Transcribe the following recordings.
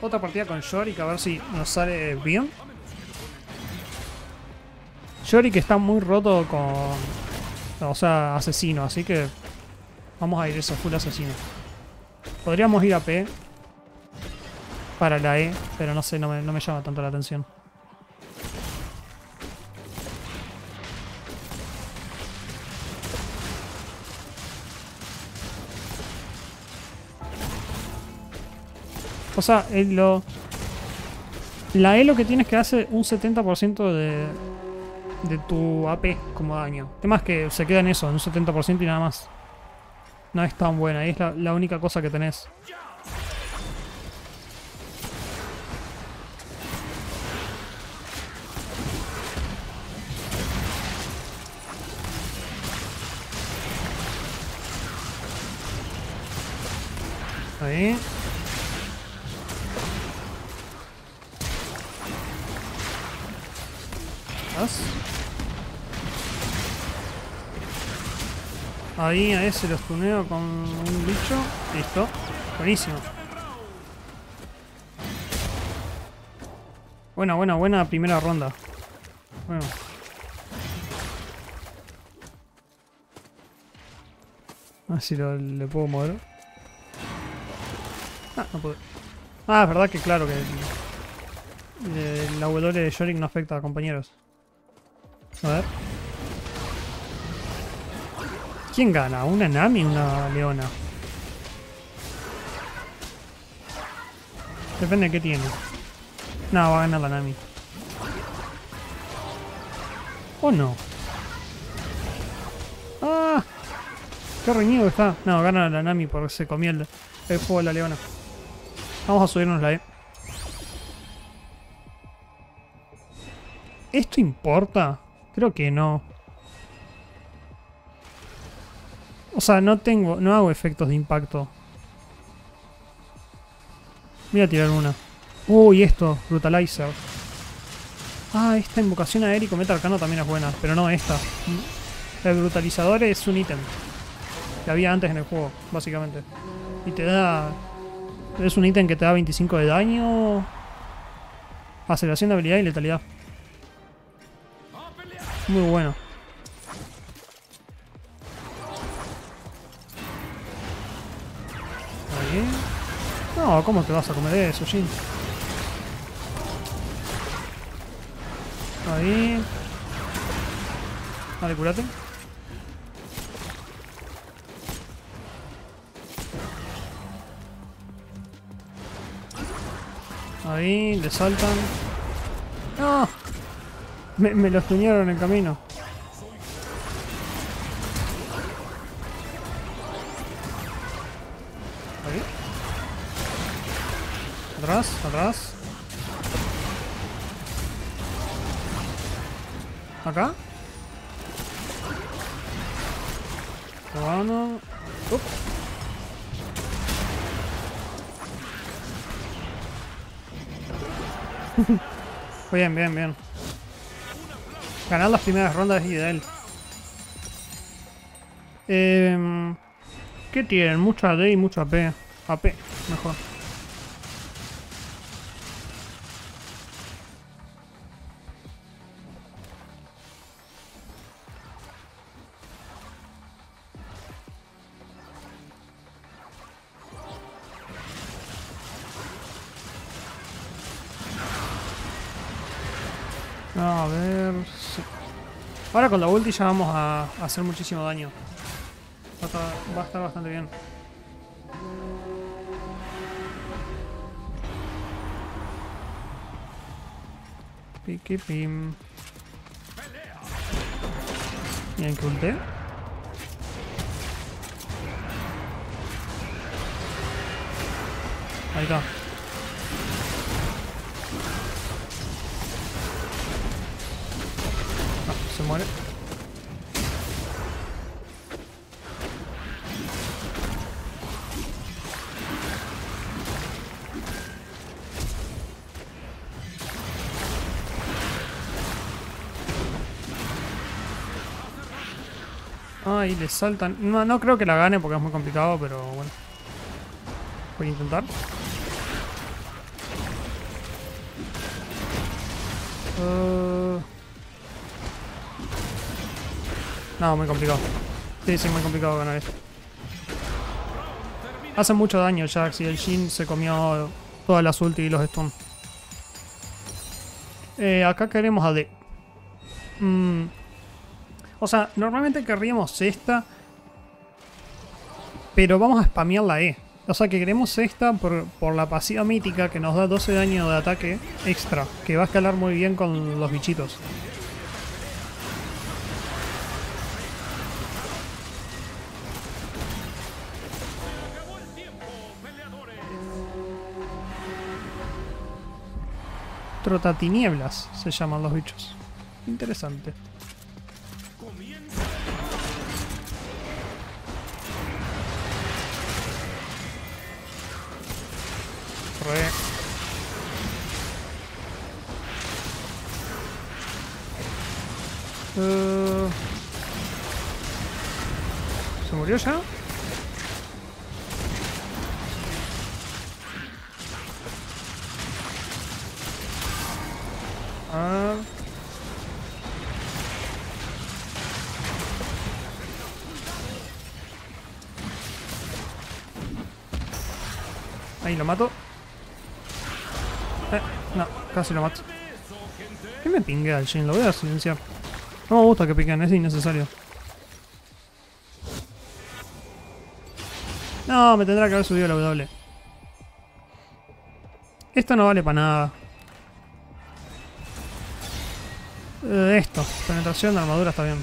otra partida con Yorick a ver si nos sale bien. Yorick está muy roto con... O sea, asesino, así que... Vamos a ir eso, full asesino. Podríamos ir a P. Para la E, pero no sé, no me, no me llama tanto la atención. O sea, lo, la E lo que tienes que hace un 70% de, de tu AP como daño. El tema es que se queda en eso, en un 70% y nada más. No es tan buena, y es la única cosa que tenés. Ahí. Ahí a ese lo tuneo con un bicho. Listo. Buenísimo. Buena, buena, buena primera ronda. Bueno. A ver si lo, le puedo mover. Ah, no puedo. Ah, es verdad que claro que la W de Yorick no afecta a compañeros. A ver. ¿Quién gana? ¿Una Nami o una Leona? Depende de qué tiene. No, va a ganar la Nami. ¿O no? ¡Ah! ¡Qué reñido está! No, gana la Nami porque se comió el, el juego de la Leona. Vamos a subirnos la E. ¿Esto importa? Creo que no. O sea, no tengo, no hago efectos de impacto. Voy a tirar una. Uy, esto, Brutalizer. Ah, esta invocación aérea y cometa arcano también es buena, pero no esta. El brutalizador es un ítem que había antes en el juego, básicamente. Y te da... Es un ítem que te da 25 de daño, aceleración de habilidad y letalidad. Muy bueno. Ahí. No, ¿cómo te vas a comer eso, Jin? Ahí. Vale, curate. Ahí, le saltan. ¡No! Me, los tuñaron en camino. Atrás, atrás. Acá. Bien, bien, bien. Ganar las primeras rondas es ideal. Eh, ¿Qué tienen? Mucha D y mucha P. AP, mejor. A ver... Ahora con la ulti ya vamos a, hacer muchísimo daño. Va a, estar, bastante bien. Piqui pim. Bien que ulté. Ahí está. se muere. Ahí le saltan. No, no creo que la gane porque es muy complicado, pero bueno. Voy a intentar. Ah. No, muy complicado. Sí, sí, muy complicado ganar esto. Hace mucho daño Jax y el Jin se comió todas las ulti y los stun. Eh, acá queremos a D. Mm. O sea, normalmente querríamos esta. Pero vamos a spamear la E. O sea que queremos esta por, por la pasiva mítica que nos da 12 daño de ataque extra. Que va a escalar muy bien con los bichitos. Trotatinieblas se llaman los bichos. Interesante. Re. Uh... ¿Se murió ya? Lo mato. Eh, no, casi lo mato. ¿Qué me pinguea el Shin? Lo voy a silenciar. No me gusta que piquen, es innecesario. No, me tendrá que haber subido la W. Esto no vale para nada. Eh, esto, penetración de armadura está bien.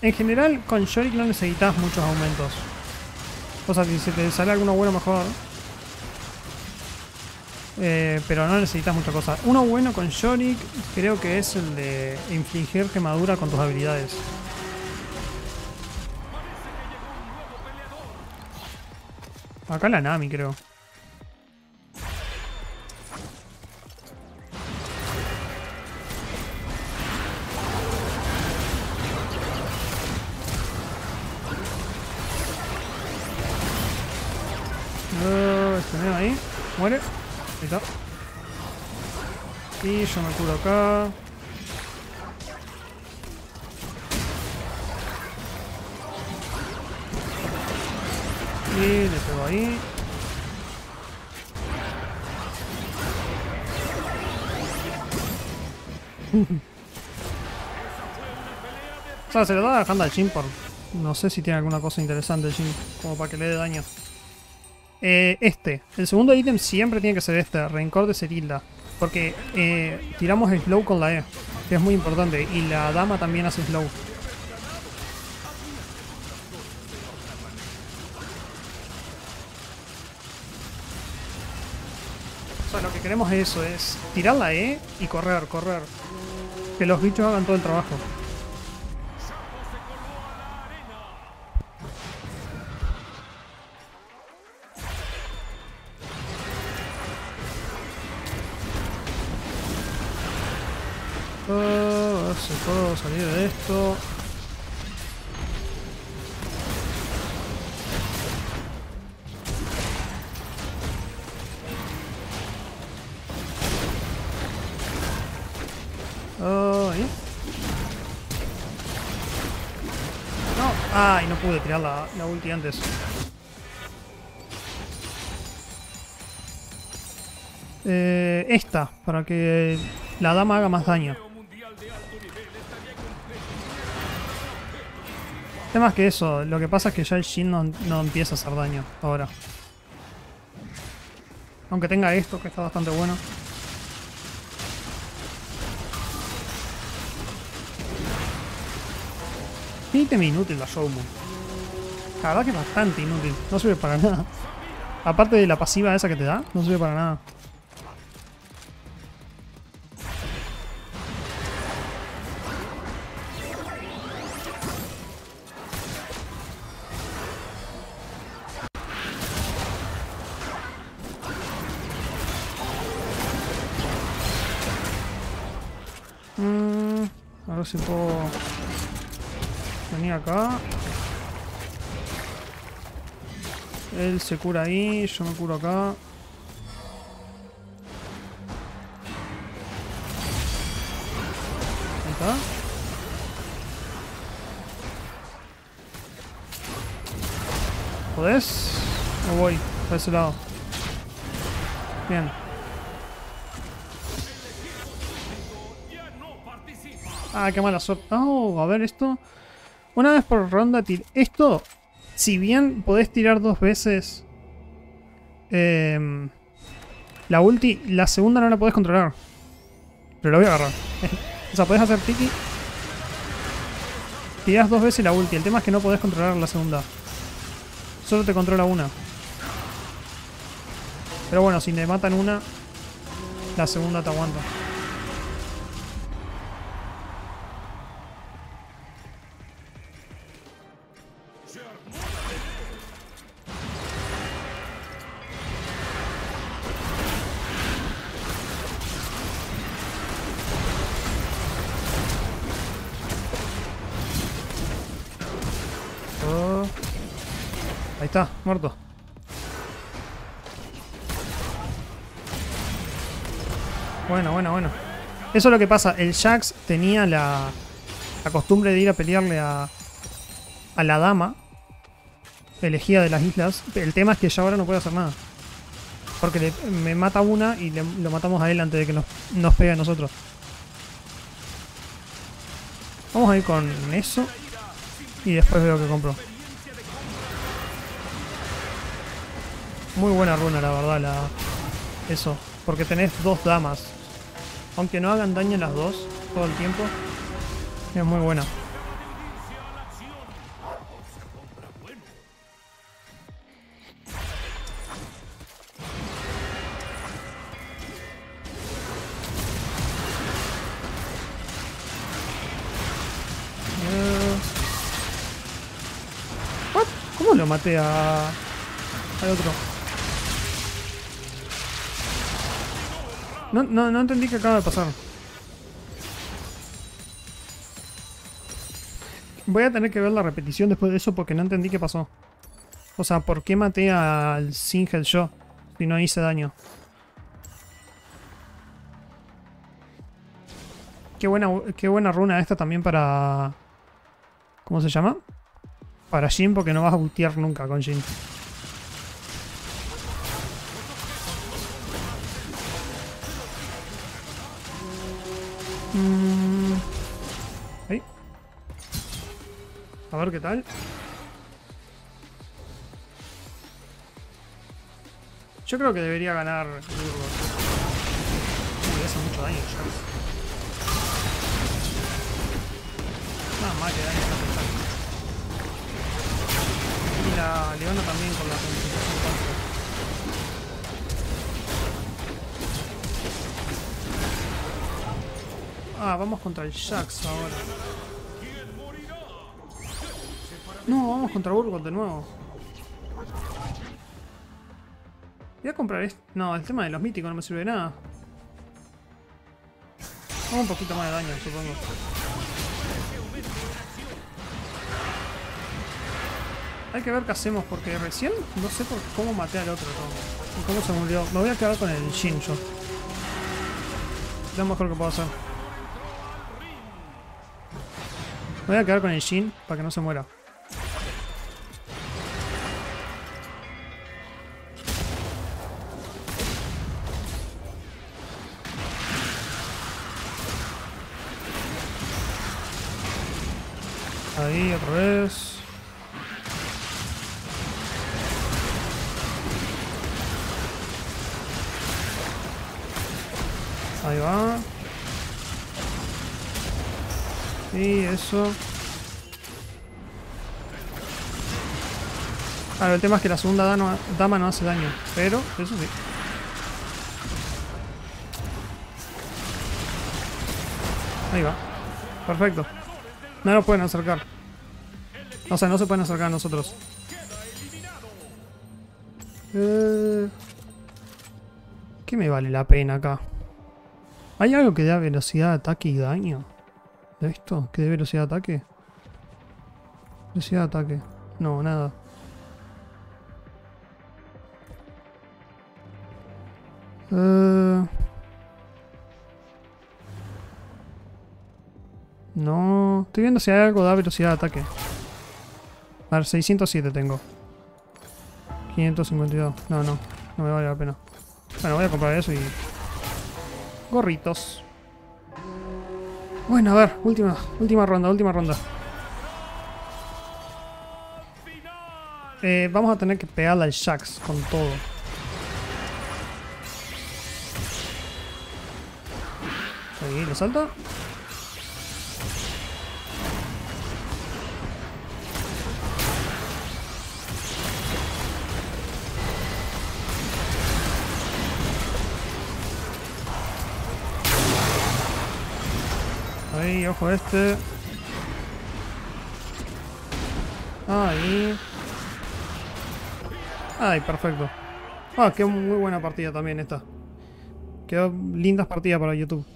En general, con Shorik no necesitas muchos aumentos. O sea, si te sale alguno bueno, mejor. Eh, pero no necesitas mucha cosa. Uno bueno con Shorik creo que es el de infligir quemadura con tus habilidades. Acá la Nami, creo. Y yo me curo acá. Y le pego ahí. o sea, se lo da dejando al Jin por... No sé si tiene alguna cosa interesante el Jin, como para que le dé daño. Eh, este. El segundo ítem siempre tiene que ser este, Rencor de Cerilda. Porque eh, tiramos el slow con la E, que es muy importante. Y la dama también hace slow. O sea, lo que queremos es eso, es tirar la E y correr, correr. Que los bichos hagan todo el trabajo. Oh, a ver si puedo salir de esto. No, ay, no pude tirar la, la ulti antes. Eh, esta, para que la dama haga más daño. Es más que eso, lo que pasa es que ya el Shin no, no empieza a hacer daño ahora. Aunque tenga esto, que está bastante bueno. Ítem inútil la Showman. La verdad que es bastante inútil. No sirve para nada. Aparte de la pasiva esa que te da, no sirve para nada. si puedo venir acá. Él se cura ahí, yo me curo acá. Ahí está. ¿Podés? O voy, para ese lado. Bien. Ah, qué mala suerte. Oh, a ver esto. Una vez por ronda, esto, si bien podés tirar dos veces eh, la ulti, la segunda no la podés controlar. Pero la voy a agarrar. o sea, podés hacer tiki. Tirás dos veces la ulti. El tema es que no podés controlar la segunda. Solo te controla una. Pero bueno, si me matan una, la segunda te aguanta. Ahí está, muerto. Bueno, bueno, bueno. Eso es lo que pasa. El Jax tenía la, costumbre de ir a pelearle a, a la dama elegida de las islas. El tema es que ya ahora no puede hacer nada. Porque me mata una y lo matamos a él antes de que nos, nos pegue a nosotros. Vamos a ir con eso. Y después veo que compro. Muy buena runa, la verdad, la... eso. Porque tenés dos damas. Aunque no hagan daño las dos todo el tiempo. Es muy buena. Eh, ¿Cómo lo maté a... al otro? No, no, no entendí qué acaba de pasar. Voy a tener que ver la repetición después de eso porque no entendí qué pasó. O sea, ¿por qué maté al Singed yo? Si no hice daño. Qué buena, qué buena runa esta también para... ¿Cómo se llama? Para Jin porque no vas a ultiar nunca con Jin. Ver qué tal. Yo creo que debería ganar Uy, hace mucho daño. Nada más que daño Y la Leona también con la concentración Ah, vamos contra el Jax ahora. No, vamos contra Burgot de nuevo. Voy a comprar esto. No, el tema de los míticos no me sirve de nada. Vamos un poquito más de daño, supongo. Hay que ver qué hacemos, porque recién no sé por cómo maté al otro. Y cómo se murió. Me voy a quedar con el Shin yo. Es lo mejor que puedo hacer. Me voy a quedar con el Shin para que no se muera. Ahí, otra vez. Ahí va. Sí, eso. Claro, el tema es que la segunda dama no hace daño, pero eso sí. Ahí va. Perfecto. No nos pueden acercar. O sea, no se pueden acercar a nosotros. Eh, ¿Qué me vale la pena acá? ¿Hay algo que da velocidad de ataque y daño? ¿De esto? ¿Qué de velocidad de ataque? Velocidad de ataque. No, nada. Eh... No. Estoy viendo si hay algo da velocidad de ataque. A ver, 607 tengo. 552. No, no. No me vale la pena. Bueno, voy a comprar eso y... Gorritos. Bueno, a ver. Última, última ronda, última ronda. Eh, vamos a tener que pegarle al Shax con todo. Ahí, ¿le salta? Ahí, ojo este. Ahí. Ay, perfecto. Ah, qué muy buena partida también esta. Quedó lindas partidas para YouTube.